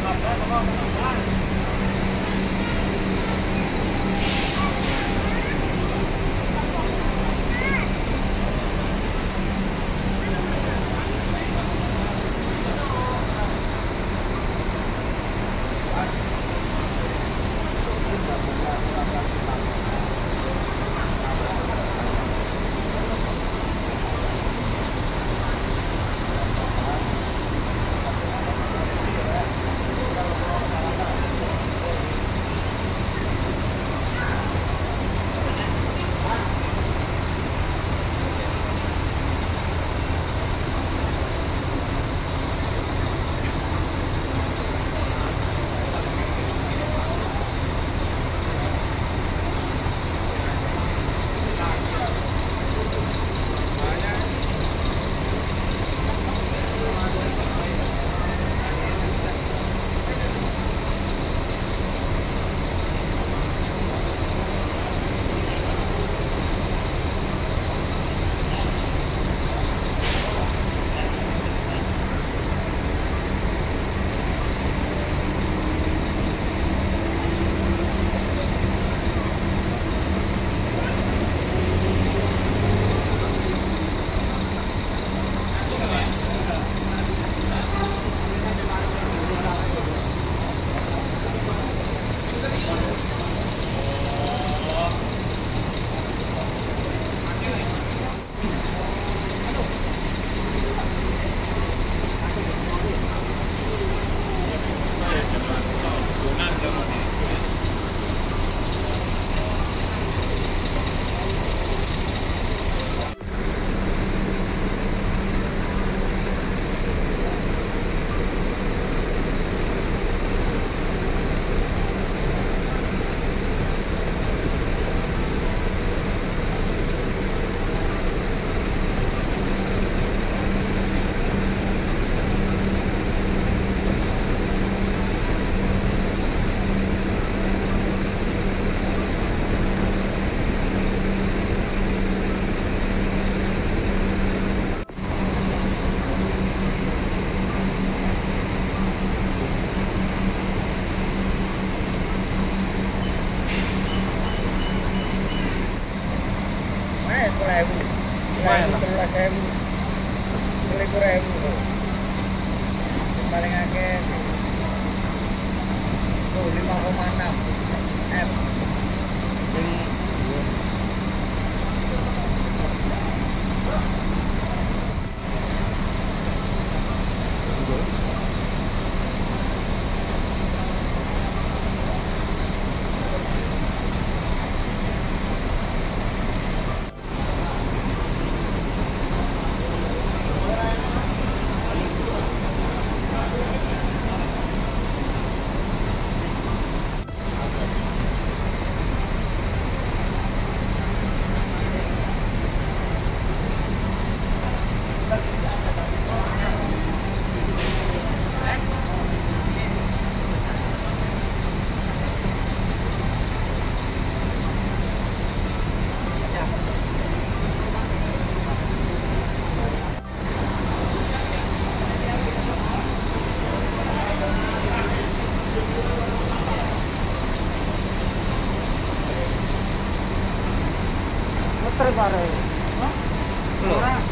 頑張ろう。Ribu. Lah. telulas ribu. Selikur ribu. Yang paling akeh sih. Tuh 5,6 M. preparei. Não. É?